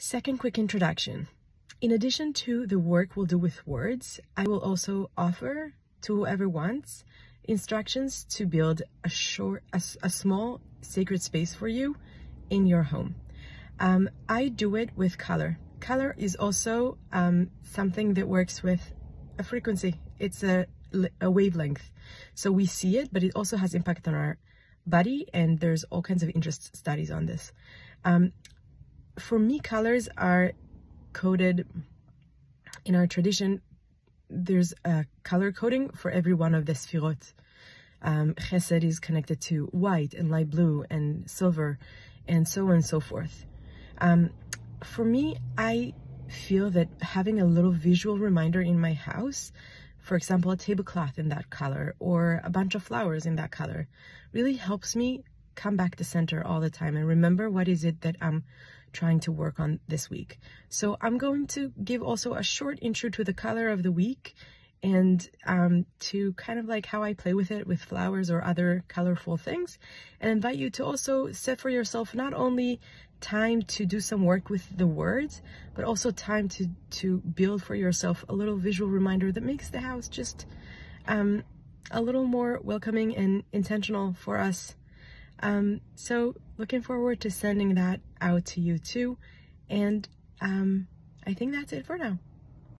Second quick introduction. In addition to the work we'll do with words, I will also offer to whoever wants instructions to build a short, a, a small sacred space for you in your home. Um, I do it with color. Color is also um, something that works with a frequency. It's a, a wavelength. So we see it, but it also has impact on our body and there's all kinds of interest studies on this. Um, for me, colors are coded in our tradition. There's a color coding for every one of the sfirot. Um, chesed is connected to white and light blue and silver and so on and so forth. Um, for me, I feel that having a little visual reminder in my house, for example, a tablecloth in that color or a bunch of flowers in that color, really helps me come back to center all the time and remember what is it that I'm trying to work on this week. So I'm going to give also a short intro to the color of the week and um, to kind of like how I play with it with flowers or other colorful things and invite you to also set for yourself not only time to do some work with the words but also time to to build for yourself a little visual reminder that makes the house just um, a little more welcoming and intentional for us um, so looking forward to sending that out to you too. And um, I think that's it for now